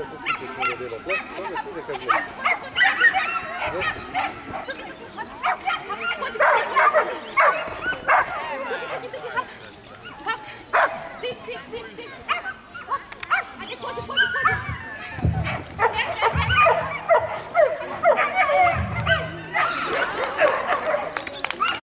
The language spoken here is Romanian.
că nu știu ce spune de la bloc, să nu știu de că bloc.